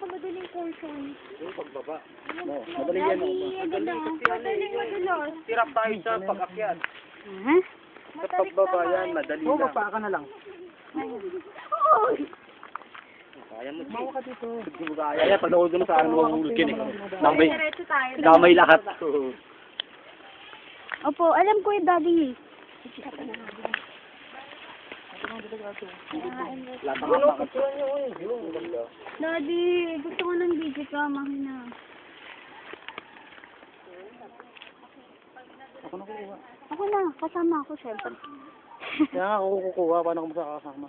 pinakamadaling portion. Yung pagbaba. No, madali yan. Na? Madaling madalos. Tirap tayo sa pag-akyat. Ha? Sa pagbaba yan, madali Oo, lang. magpaka na lang. Kaya mo, Mawa ka dito. Kaya. Pag nakulog sa akin, mahulog yun eh. Damay, damay lahat. Opo, alam ko yung daddy. Apak. Daddy, gusto ko ng video ka, mahina. Ako na kukuha. Ako na, kasama ako, syempre. Kaya nga ako kukuha, paano ko makakasama?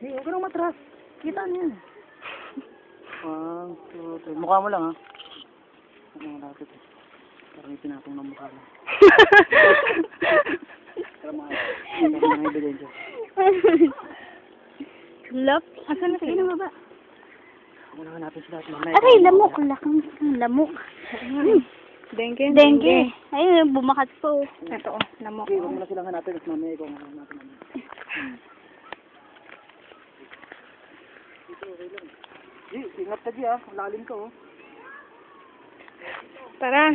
Hey, huwag ka nang matras. Kita niya. Three. Mukha mo lang ha. Ano nga lapit eh. Parang may pinatong ng mukha lang. Para mga, para mga ebidensya. Love? Asan na sige na baba? Ako na hanapin sila at mamaya. Aray, lamok. Lakang lamok. Dengue. Dengue. Ay, bumakat po. Ito, oh, lamok. Okay, huwag mo na silang hanapin at mamaya ikaw ang hanapin namin. Di, ingat ka di ah. Lalim ka oh. Tara.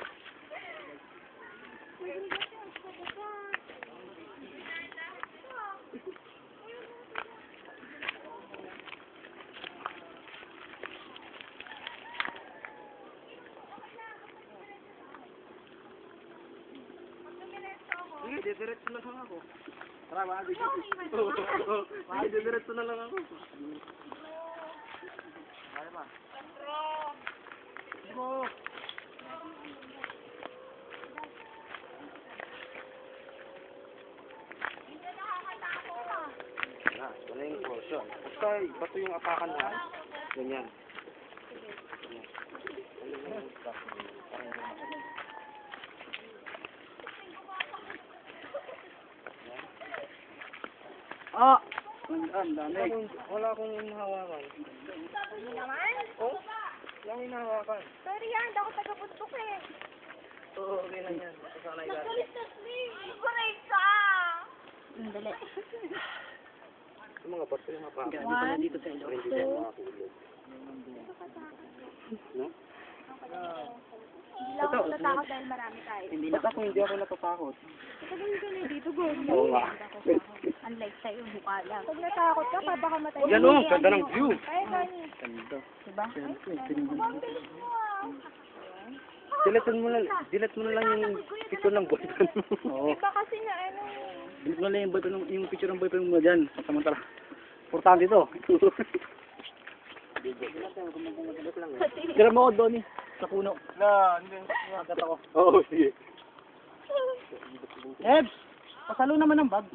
Sige, didiretso na lang ako. Tara, mga didiretso. Mga didiretso na lang ako. Kaya ba? Mo. Na, wala yung portion. Basta, bato yung apakan mo. Ganyan. Ah! Ang dami. Wala akong, wala akong hinahawakan. Oh? Wala akong hinahawakan. Sorry yan, hindi ako taga-puntok eh. Oo, okay lang yan. Masasanay ka. Correct ka! Dali. Yung mga bato yung. Dito na dito sa ilo. Hindi yan makakulog. No? Hindi lang ako natakot dahil marami tayo. Hindi na ako, hindi ako natatakot. Sabihin ka na dito, go. Oo nga. Unlike sa'yo, mukha lang. Pag natakot ka, pa baka matay. Yan o, ganda ng view. Ay, Nani. Ganda. Diba? Ang bilis mo ah. Dilatan mo na, dilat mo na lang yung picture ng boyfriend mo. Oo. Iba kasi na ano. Bilip mo lang yung, boyfriend, mo- yung picture ng boyfriend mo dyan. Samantala. Importante ito. Kira mo ako doon eh. Sa puno. Na, hindi. Agad ako. Oo, sige. Ebs! Pasalo naman ng bag.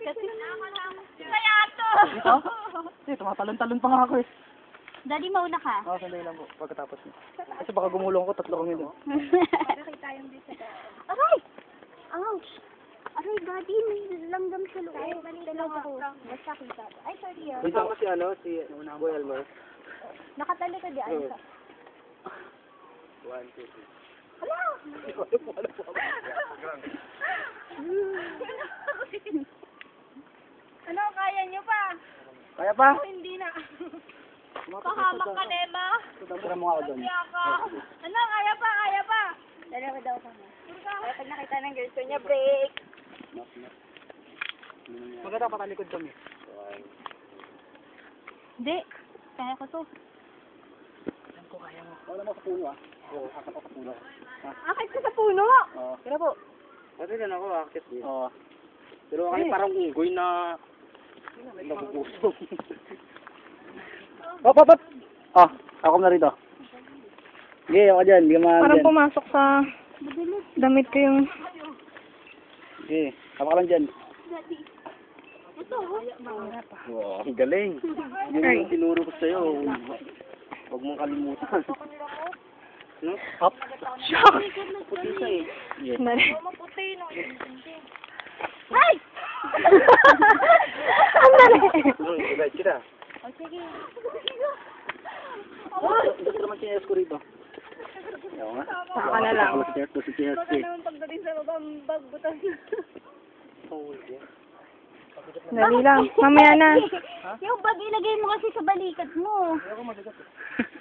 Kasi Kaya to! Dito? Eh, tumatalon-talon pa nga ako eh. Daddy, mauna ka. Oo, sandali lang po. Pagkatapos niya. Kasi baka gumulong ko, tatlo kami doon. Aray! Ouch! Aray, daddy, may langgam sa loob. Dalawa ko. Basta kita. Ay, sorry ah. Dito si ano, si Boy Elmer. Nakatali ka di, ayos ah. One, two, three. Hala! ano, kaya niyo pa? Kaya pa? Ako hindi na. Pahamak ka, Nema. Tira mo ako doon. Kaya ka. Ano, kaya pa, kaya pa. Dalawa daw kami. Kaya pag nakita ng girlfriend niya, break. Maganda patalikod kami. Hindi. Kaya ko to. Wala mo sa puno ah. Oo, kakata sa puno. Akit ka sa puno. Oo. Kaya po. Pati din ako, akit din. Oo. Pero kami parang unggoy na nabubusog. Hop, hop, hop! Ah, ako na rito. Sige, ako dyan. Hindi ka maaari Parang pumasok sa damit ko yung... Sige, hapa ka lang dyan. Ito, Wow, ang galing. Yun yung tinuro ko sa'yo. Huwag mong kalimutan. No? Up. Shock! Puti siya eh. Yeah. Dali. Ay! Ang dali. Ano, i-guide kita. Gusto naman siya ko Ayaw nga. Saka na lang. Ako si Chef, si Chef. Dali lang. Mamaya na. Yung bag ilagay mo kasi sa balikat mo.